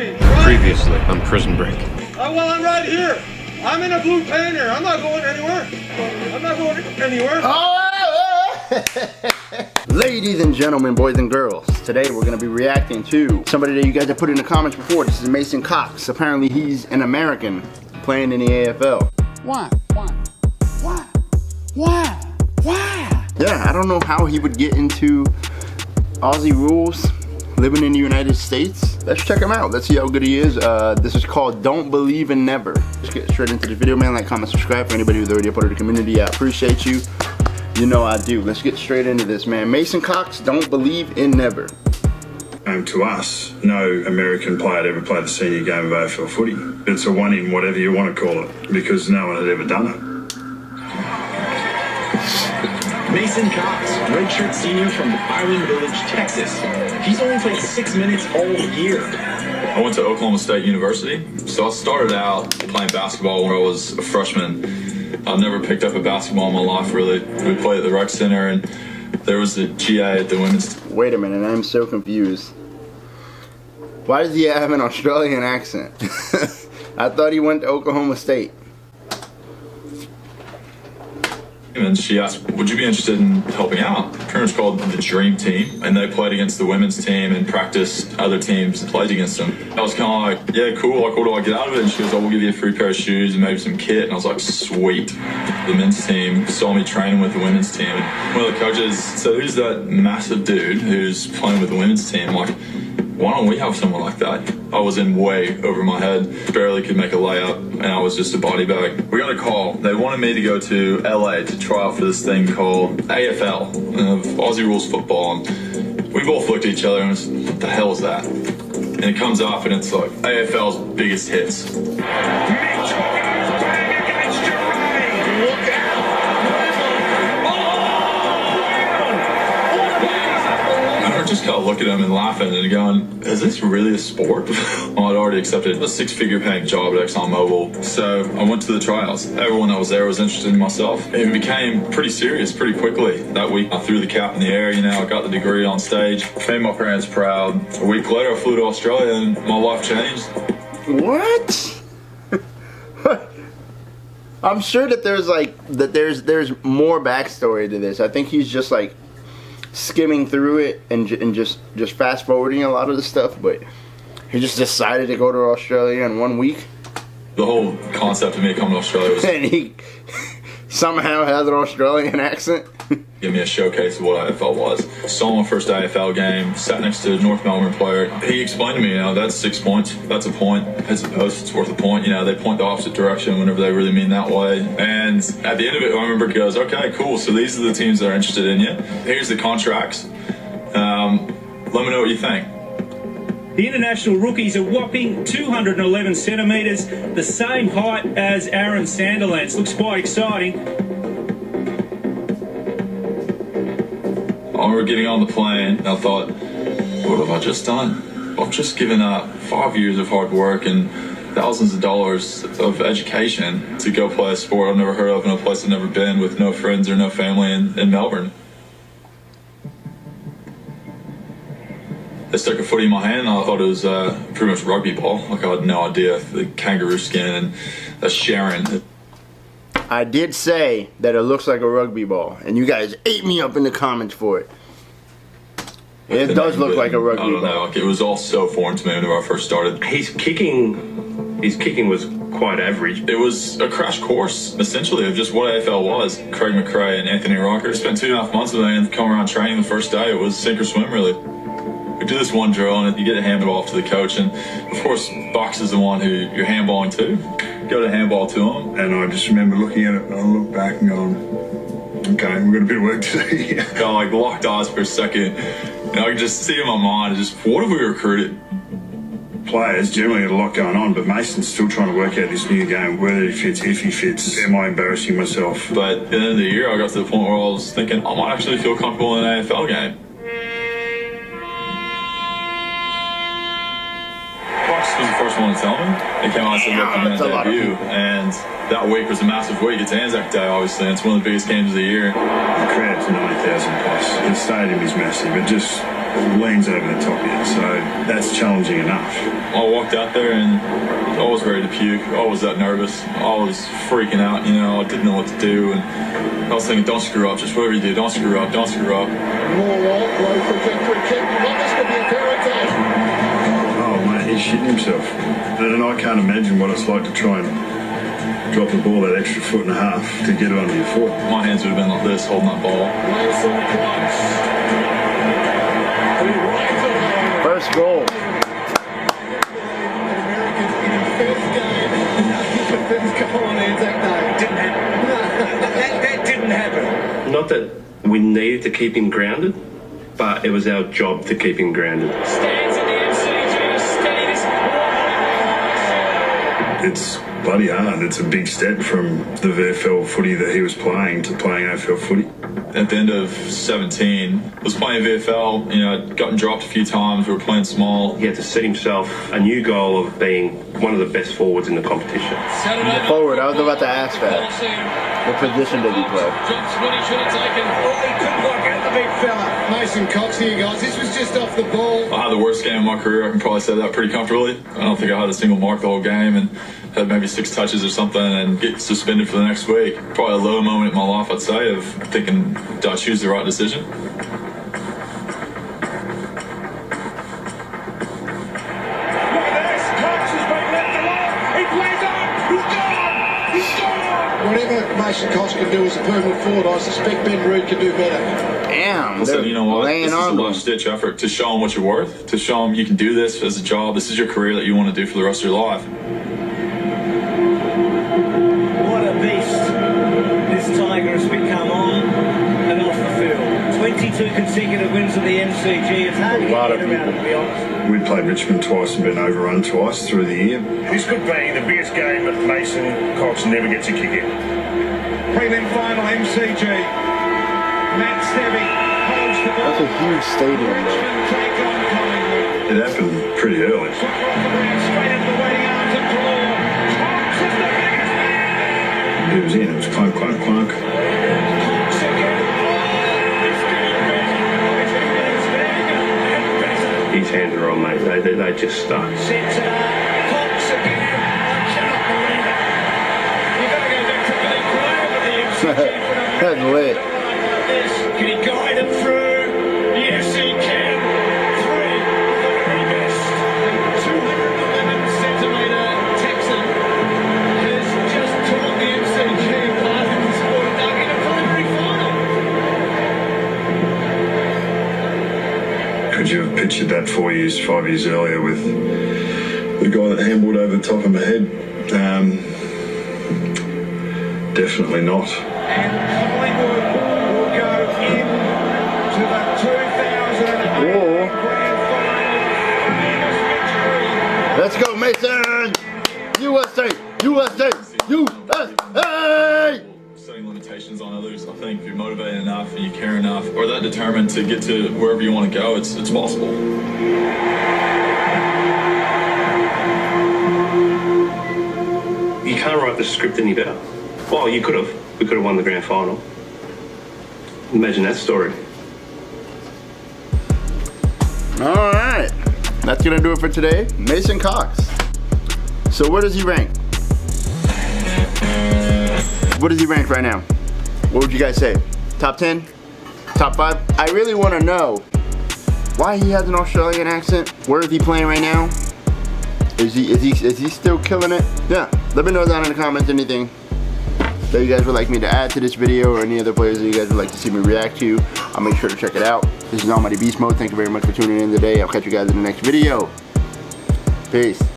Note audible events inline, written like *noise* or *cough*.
me. Right? Previously on Prison Break. Oh, well, I'm right here. I'm in a blue painter. I'm not going anywhere. I'm not going anywhere. *laughs* Ladies and gentlemen, boys and girls, today we're going to be reacting to somebody that you guys have put in the comments before. This is Mason Cox. Apparently he's an American playing in the AFL. Why? Why? Why? Why? Why? Yeah, I don't know how he would get into Aussie rules living in the United States. Let's check him out. Let's see how good he is. Uh, this is called Don't Believe in Never. Let's get straight into the video, man. Like, comment, subscribe for anybody who's already a part of the community. I appreciate you. You know I do. Let's get straight into this, man. Mason Cox, Don't Believe in Never. Um, to us, no American player had ever played a senior game of AFL footy. It's a one in whatever you want to call it because no one had ever done it. Mason Cox, redshirt senior from Island Village, Texas. He's only played six minutes all year. I went to Oklahoma State University, so I started out playing basketball when I was a freshman. I've never picked up a basketball in my life, really. We played at the rec center, and there was a GA at the women's. Wait a minute, I'm so confused. Why does he have an Australian accent? *laughs* I thought he went to Oklahoma State. And she asked, Would you be interested in helping out? It's called the Dream Team, and they played against the women's team and practiced other teams and played against them. I was kind of like, Yeah, cool. Like, what do I get out of it? And she goes, Oh, we'll give you a free pair of shoes and maybe some kit. And I was like, Sweet. The men's team saw me training with the women's team. And one of the coaches said, Who's that massive dude who's playing with the women's team? Like, why don't we have someone like that? I was in way over my head, barely could make a layup, and I was just a body bag. We got a call. They wanted me to go to LA to try out for this thing called AFL, of Aussie Rules Football. And we both looked at each other and was, what the hell is that? And it comes off and it's like AFL's biggest hits. I just kind of look at him and laughing and going, is this really a sport? *laughs* I'd already accepted a six figure paying job at ExxonMobil. So I went to the tryouts. Everyone that was there was interested in myself. It became pretty serious pretty quickly. That week, I threw the cap in the air, you know, I got the degree on stage, made my parents proud. A week later, I flew to Australia and my life changed. What? *laughs* I'm sure that there's like that there's there's more backstory to this. I think he's just like skimming through it and and just just fast forwarding a lot of the stuff, but he just decided to go to Australia in one week, The whole concept of me coming to Australia was *laughs* and he *laughs* somehow has an Australian *laughs* accent. *laughs* give me a showcase of what AFL was. Saw my first AFL game, sat next to a North Melbourne player. He explained to me, you know, that's six points. That's a point. As opposed, it's worth a point. You know, they point the opposite direction whenever they really mean that way. And at the end of it, I remember he goes, okay, cool. So these are the teams that are interested in you. Here's the contracts. Um, let me know what you think. The international rookie's a whopping 211 centimetres, the same height as Aaron Sandilands. Looks quite exciting. I remember getting on the plane I thought, what have I just done? I've just given up five years of hard work and thousands of dollars of education to go play a sport I've never heard of in a place I've never been with no friends or no family in, in Melbourne. They stuck a footy in my hand and I thought it was uh, pretty much rugby ball. Like I had no idea. The kangaroo skin and the Sherrin. I did say that it looks like a rugby ball, and you guys ate me up in the comments for it. It does look like a rugby I don't know. ball. Like it was all so foreign to me whenever I first started. His kicking, his kicking was quite average. It was a crash course, essentially, of just what AFL was. Craig McRae and Anthony Rocca spent two and a half months with me and come around training the first day. It was sink or swim, really. We do this one drill and you get a handball off to the coach, and of course, Box is the one who you're handballing to. Go to handball to him. And I just remember looking at it and I looked back and going, okay, we've got a bit of work to do here. Kind of like locked eyes for a second. And I could just see in my mind, just what have we recruited? Players generally had a lot going on, but Mason's still trying to work out this new game, whether he fits, if he fits. Am I embarrassing myself? But at the end of the year, I got to the point where I was thinking, I might actually feel comfortable in an AFL game. You're That's a going lot to of debut. people. And that week was a massive week. It's Anzac Day, obviously, and it's one of the biggest games of the year. The crowd's 90,000 plus. The stadium is massive. It just leans over the top of you. So that's challenging enough. I walked out there and I was ready to puke. I was that nervous. I was freaking out, you know, I didn't know what to do. And I was thinking, don't screw up, just whatever you do, don't screw up, don't screw up. More wall, low trajectory kick. Well, this could be a shitting himself. And I can't imagine what it's like to try and drop the ball that extra foot and a half to get it onto your foot. My hands would have been like this, holding that ball. Mason Cox. Who rides it home. First goal. Americans in a first game. The first goal on Anzac Day. Didn't that, that didn't happen. Not that we needed to keep him grounded, but it was our job to keep him grounded. It's bloody hard. It's a big step from the VFL footy that he was playing to playing AFL footy. At the end of 17, was playing VFL, you know, I'd gotten dropped a few times, we were playing small. He had to set himself a new goal of being one of the best forwards in the competition. Forward, I was about to ask that. What position did he play? Drops what he should have taken. Oh, he couldn't look the big fella. Mason Cox here, guys. This was just off the ball. I had the worst game of my career. I can probably say that pretty comfortably. I don't think I had a single mark the whole game and had maybe six touches or something and get suspended for the next week. Probably a low moment in my life, I'd say, of thinking, did I choose the right decision? Look at this. Cox has been left alone. He plays on. He's gone. Whatever Mason Cox can do as a permanent forward, I suspect Ben Root can do better. Damn, Listen, they're you know what? laying This is a on them. last ditch effort to show them what you're worth, to show them you can do this as a job. This is your career that you want to do for the rest of your life. Consecutive wins at the MCG. It's hard to A lot get of your head around, to be honest. We'd played Richmond twice and been overrun twice through the year. This could be the biggest game that Mason Cox never gets a kick in. Prelim final MCG. Matt Stevie holds the ball. That's a huge stadium, bro. Richmond take on Collingwood. It happened pretty early. Straight into the waiting arms of Galore. Cox is the biggest man. It was in. It was clunk, clunk, clunk. For a That's lit. Could you have pictured that four years, five years earlier with the guy that handballed over the top of my head? Um, definitely not. And Collingwood will go in to the 2008 Grand Final. Let's go, Mason! USA! USA! USA! Motivated enough and you care enough, or that determined to get to wherever you want to go, it's it's possible. You can't write the script any better. Well, you could have. We could have won the grand final. Imagine that story. Alright. That's gonna do it for today. Mason Cox. So where does he rank? What does he rank right now? What would you guys say? Top 10? Top 5? I really want to know why he has an Australian accent. Where is he playing right now? Is he is he is he still killing it? Yeah. Let me know down in the comments anything that you guys would like me to add to this video or any other players that you guys would like to see me react to. I'll make sure to check it out. This is Almighty Beast Mode. Thank you very much for tuning in today. I'll catch you guys in the next video. Peace.